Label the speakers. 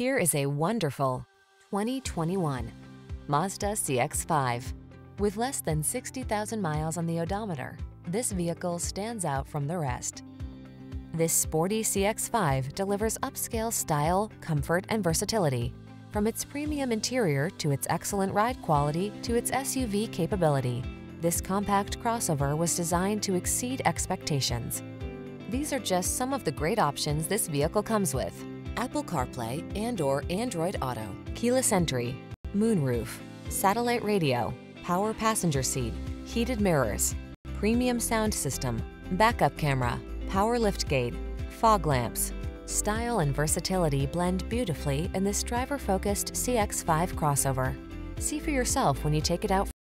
Speaker 1: Here is a wonderful 2021 Mazda CX-5. With less than 60,000 miles on the odometer, this vehicle stands out from the rest. This sporty CX-5 delivers upscale style, comfort, and versatility. From its premium interior to its excellent ride quality to its SUV capability, this compact crossover was designed to exceed expectations. These are just some of the great options this vehicle comes with. Apple CarPlay and or Android Auto, keyless entry, moonroof, satellite radio, power passenger seat, heated mirrors, premium sound system, backup camera, power liftgate, fog lamps. Style and versatility blend beautifully in this driver-focused CX-5 crossover. See for yourself when you take it out